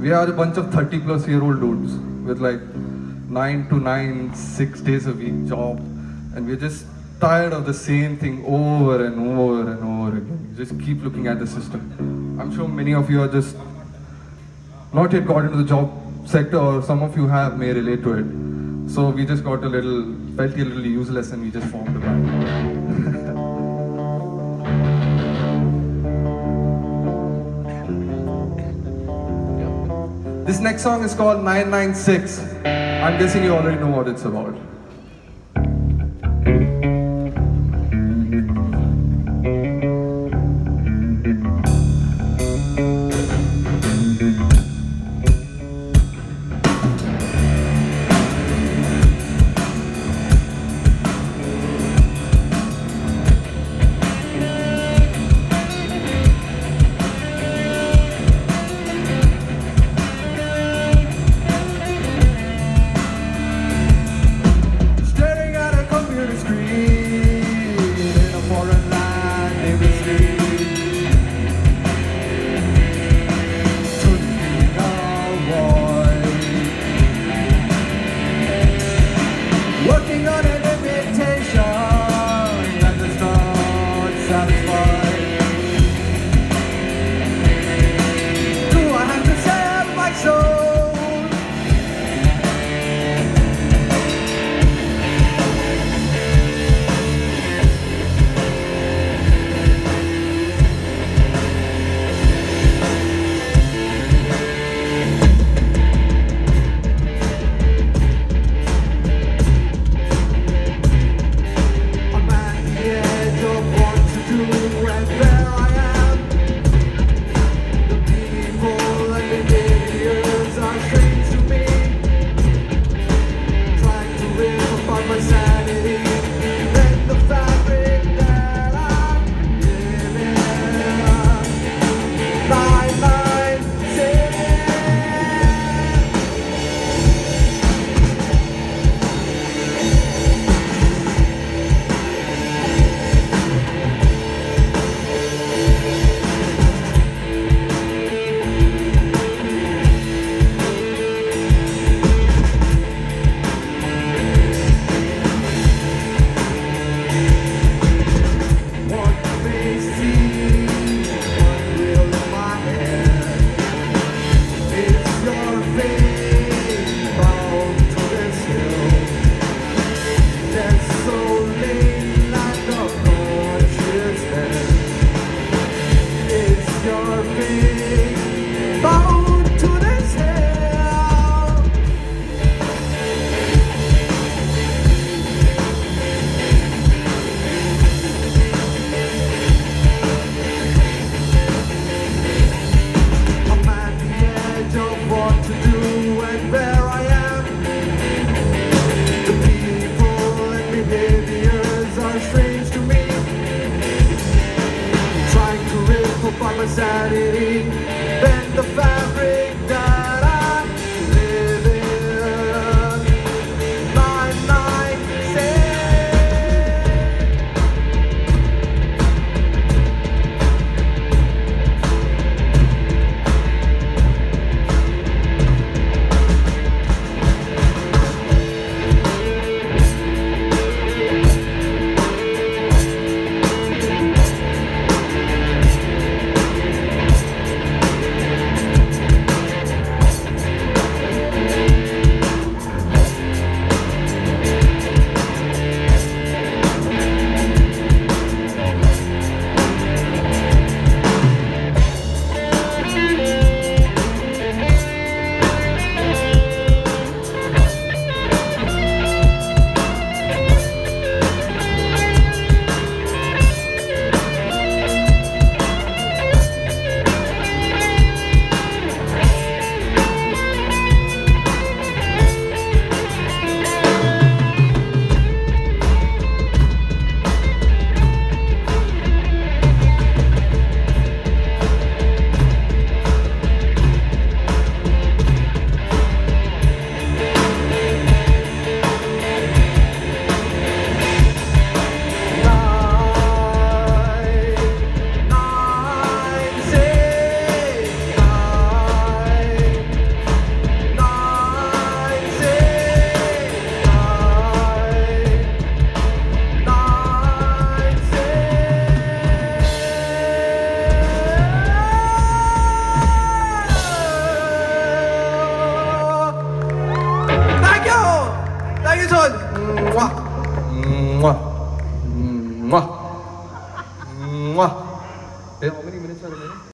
We are a bunch of 30 plus year old dudes with like 9 to 9, 6 days a week job. And we're just tired of the same thing over and over and over again. Just keep looking at the system. I'm sure many of you are just not yet got into the job sector or some of you have may relate to it. So we just got a little, felt a little useless and we just formed a band. This next song is called 996. I'm guessing you already know what it's about. working on Yeah. decided